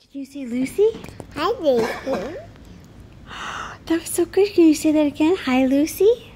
Did you see Lucy? Hi, Lucy. That was so good. Can you say that again? Hi, Lucy.